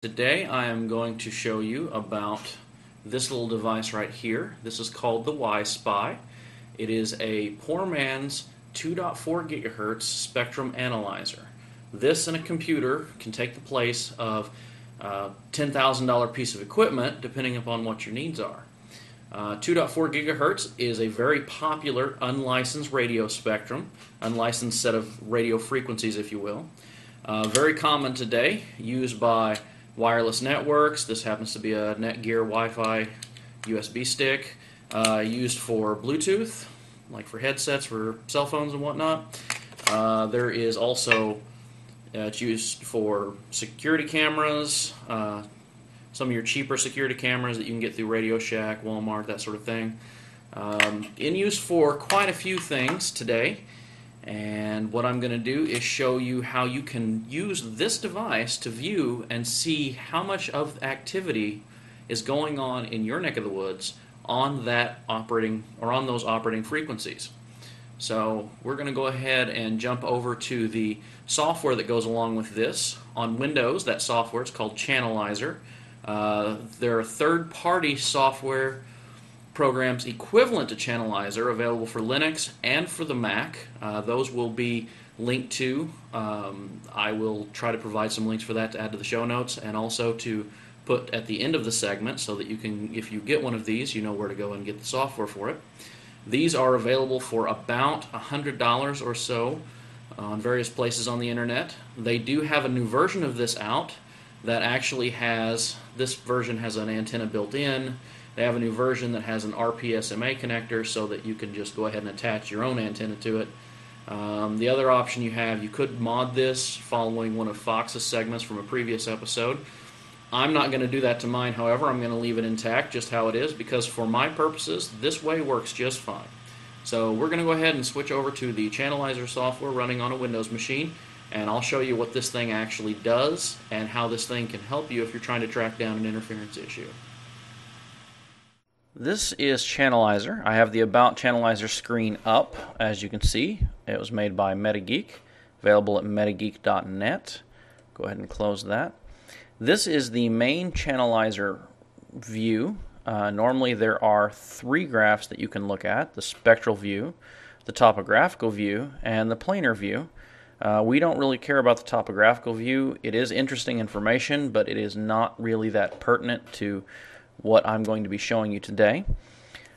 Today I am going to show you about this little device right here. This is called the Wi-Spy. It is a poor man's 2.4 gigahertz spectrum analyzer. This and a computer can take the place of a $10,000 piece of equipment depending upon what your needs are. Uh, 2.4 gigahertz is a very popular unlicensed radio spectrum, unlicensed set of radio frequencies if you will. Uh, very common today, used by wireless networks. This happens to be a Netgear Wi-Fi USB stick uh, used for Bluetooth, like for headsets for cell phones and whatnot. Uh, there is also uh, it's used for security cameras, uh, some of your cheaper security cameras that you can get through Radio Shack, Walmart, that sort of thing. Um, in use for quite a few things today. And what I'm going to do is show you how you can use this device to view and see how much of activity is going on in your neck of the woods on that operating or on those operating frequencies. So we're going to go ahead and jump over to the software that goes along with this. On Windows, that software is called Chanalyzer. Uh, there are third-party software programs equivalent to Chanalyzer available for Linux and for the Mac. Uh, those will be linked to. Um, I will try to provide some links for that to add to the show notes and also to put at the end of the segment so that you can, if you get one of these, you know where to go and get the software for it. These are available for about $100 or so on various places on the internet. They do have a new version of this out that actually has, this version has an antenna built in they have a new version that has an RPSMA connector so that you can just go ahead and attach your own antenna to it. Um, the other option you have, you could mod this following one of Fox's segments from a previous episode. I'm not going to do that to mine, however, I'm going to leave it intact just how it is because for my purposes, this way works just fine. So we're going to go ahead and switch over to the Chanalyzer software running on a Windows machine and I'll show you what this thing actually does and how this thing can help you if you're trying to track down an interference issue. This is Chanalyzer. I have the About Chanalyzer screen up, as you can see. It was made by MetaGeek, available at metageek.net. Go ahead and close that. This is the main Chanalyzer view. Uh, normally there are three graphs that you can look at, the spectral view, the topographical view, and the planar view. Uh, we don't really care about the topographical view. It is interesting information, but it is not really that pertinent to what I'm going to be showing you today.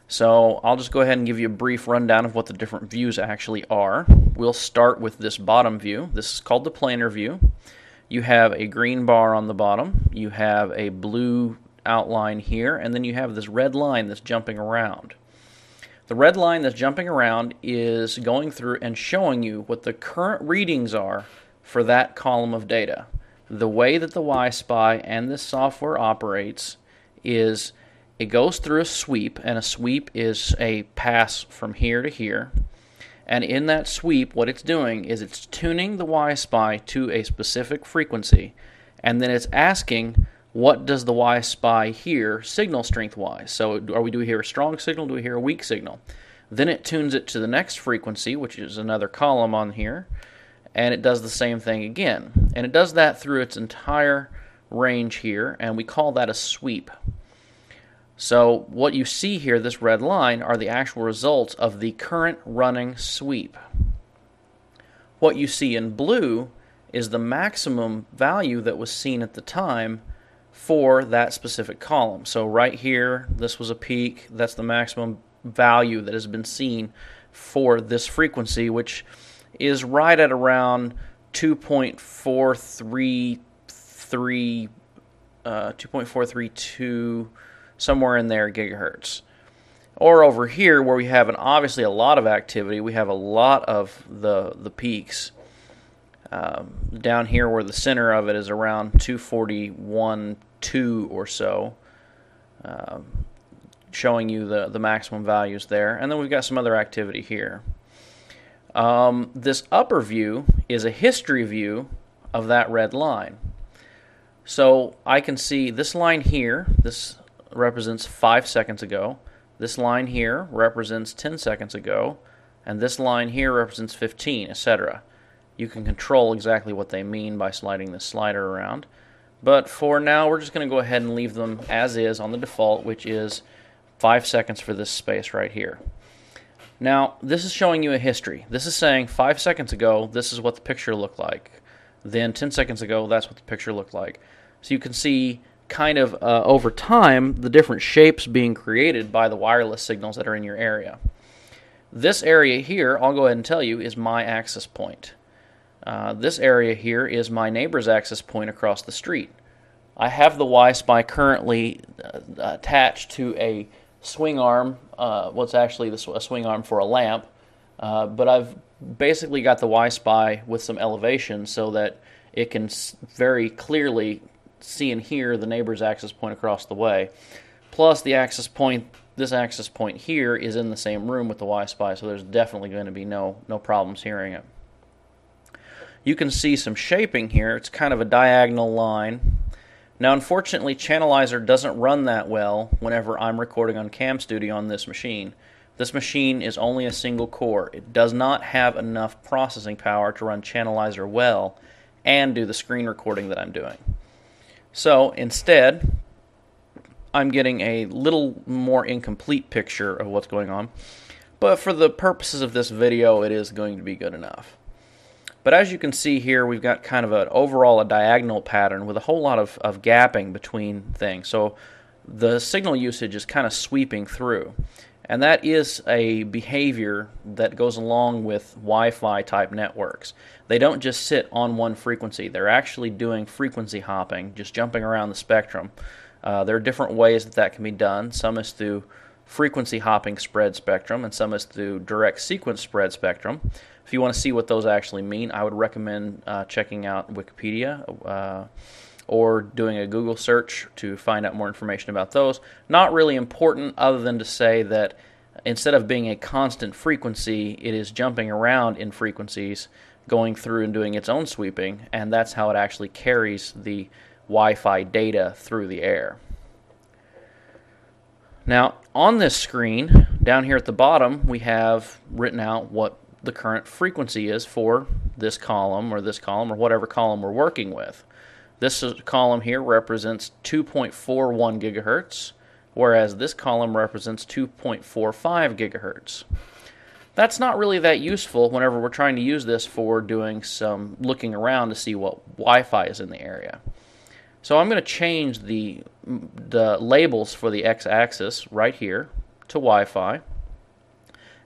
So I'll just go ahead and give you a brief rundown of what the different views actually are. We'll start with this bottom view. This is called the planar view. You have a green bar on the bottom, you have a blue outline here, and then you have this red line that's jumping around. The red line that's jumping around is going through and showing you what the current readings are for that column of data. The way that the Wi-Spy and this software operates is it goes through a sweep, and a sweep is a pass from here to here. And in that sweep, what it's doing is it's tuning the Wi-Spy to a specific frequency, and then it's asking what does the Wi-Spy hear signal strength wise. So are we do we hear a strong signal? Do we hear a weak signal? Then it tunes it to the next frequency, which is another column on here, and it does the same thing again. And it does that through its entire range here, and we call that a sweep. So what you see here, this red line, are the actual results of the current running sweep. What you see in blue is the maximum value that was seen at the time for that specific column. So right here, this was a peak. That's the maximum value that has been seen for this frequency, which is right at around 2.433 uh, 2.432 somewhere in there gigahertz. Or over here where we have an obviously a lot of activity, we have a lot of the the peaks. Um, down here where the center of it is around 241 2 or so, um, showing you the, the maximum values there. And then we've got some other activity here. Um, this upper view is a history view of that red line. So I can see this line here, this represents 5 seconds ago, this line here represents 10 seconds ago, and this line here represents 15, etc. You can control exactly what they mean by sliding this slider around. But for now, we're just going to go ahead and leave them as is on the default, which is 5 seconds for this space right here. Now, this is showing you a history. This is saying 5 seconds ago, this is what the picture looked like. Then 10 seconds ago, that's what the picture looked like. So you can see kind of uh, over time the different shapes being created by the wireless signals that are in your area. This area here, I'll go ahead and tell you, is my access point. Uh, this area here is my neighbor's access point across the street. I have the Wi-Spy currently uh, attached to a swing arm, uh, what's actually the, a swing arm for a lamp, uh, but I've basically got the Wi-Spy with some elevation so that it can very clearly see and hear the neighbor's access point across the way. Plus, the access point, this access point here, is in the same room with the Wi-Fi, so there's definitely going to be no no problems hearing it. You can see some shaping here. It's kind of a diagonal line. Now, unfortunately, Chanalyzer doesn't run that well whenever I'm recording on Cam Studio on this machine. This machine is only a single core. It does not have enough processing power to run Chanalyzer well and do the screen recording that I'm doing. So instead, I'm getting a little more incomplete picture of what's going on. But for the purposes of this video, it is going to be good enough. But as you can see here, we've got kind of an overall a diagonal pattern with a whole lot of, of gapping between things. So the signal usage is kind of sweeping through. And that is a behavior that goes along with Wi Fi type networks. They don't just sit on one frequency, they're actually doing frequency hopping, just jumping around the spectrum. Uh, there are different ways that that can be done. Some is through frequency hopping spread spectrum, and some is through direct sequence spread spectrum. If you want to see what those actually mean, I would recommend uh, checking out Wikipedia. Uh, or doing a Google search to find out more information about those. Not really important, other than to say that instead of being a constant frequency, it is jumping around in frequencies, going through and doing its own sweeping, and that's how it actually carries the Wi Fi data through the air. Now, on this screen, down here at the bottom, we have written out what the current frequency is for this column or this column or whatever column we're working with. This column here represents 2.41 gigahertz, whereas this column represents 2.45 gigahertz. That's not really that useful whenever we're trying to use this for doing some looking around to see what Wi-Fi is in the area. So I'm going to change the, the labels for the x-axis right here to Wi-Fi.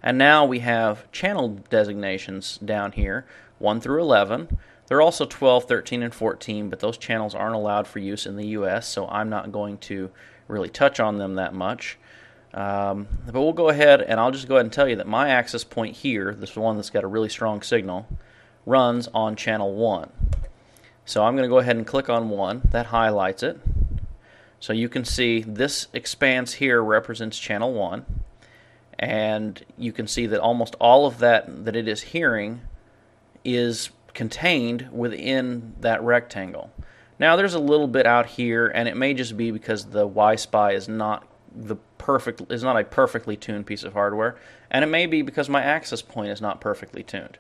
And now we have channel designations down here, 1 through 11. There are also 12, 13, and 14, but those channels aren't allowed for use in the US, so I'm not going to really touch on them that much. Um, but we'll go ahead and I'll just go ahead and tell you that my access point here, this one that's got a really strong signal, runs on channel 1. So I'm going to go ahead and click on 1. That highlights it. So you can see this expanse here represents channel 1. And you can see that almost all of that that it is hearing is contained within that rectangle. Now there's a little bit out here, and it may just be because the Wi-Spy is not the perfect is not a perfectly tuned piece of hardware, and it may be because my access point is not perfectly tuned.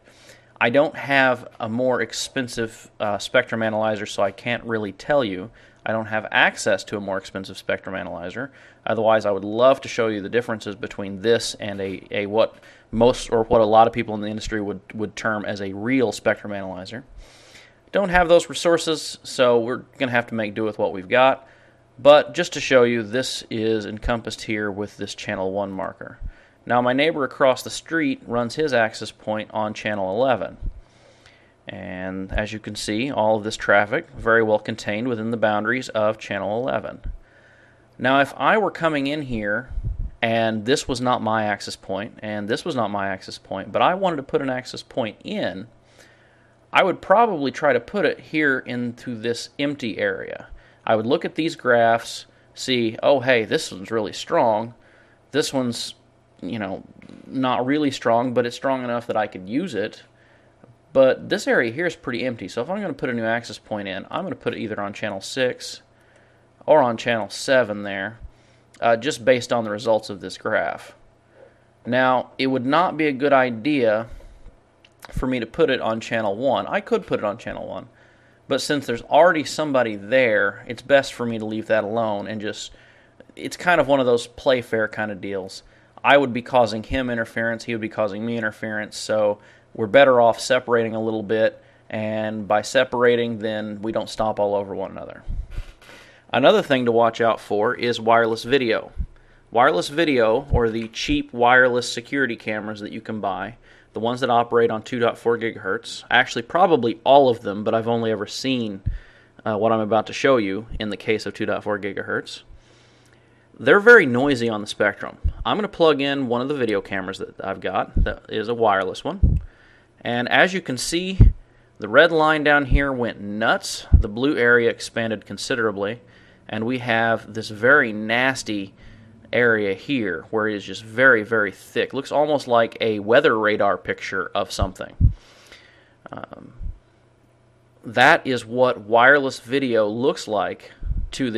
I don't have a more expensive uh, spectrum analyzer, so I can't really tell you. I don't have access to a more expensive spectrum analyzer. Otherwise, I would love to show you the differences between this and a, a what most or what a lot of people in the industry would, would term as a real spectrum analyzer. Don't have those resources, so we're going to have to make do with what we've got. But just to show you, this is encompassed here with this channel 1 marker. Now my neighbor across the street runs his access point on channel 11. And as you can see, all of this traffic very well contained within the boundaries of channel 11. Now if I were coming in here and this was not my access point, and this was not my access point, but I wanted to put an access point in, I would probably try to put it here into this empty area. I would look at these graphs, see, oh, hey, this one's really strong. This one's, you know, not really strong, but it's strong enough that I could use it. But this area here is pretty empty, so if I'm going to put a new access point in, I'm going to put it either on channel 6 or on channel 7 there uh, just based on the results of this graph. Now, it would not be a good idea for me to put it on channel 1. I could put it on channel 1, But since there's already somebody there, it's best for me to leave that alone and just. It's kind of one of those play fair kind of deals. I would be causing him interference, he would be causing me interference, so we're better off separating a little bit, and by separating, then we don't stomp all over one another. Another thing to watch out for is wireless video. Wireless video, or the cheap wireless security cameras that you can buy, the ones that operate on 2.4 gigahertz, actually, probably all of them, but I've only ever seen uh, what I'm about to show you in the case of 2.4 gigahertz. They're very noisy on the spectrum. I'm going to plug in one of the video cameras that I've got, that is a wireless one. And as you can see, the red line down here went nuts. The blue area expanded considerably. And we have this very nasty area here where it is just very, very thick. Looks almost like a weather radar picture of something. Um, that is what wireless video looks like to the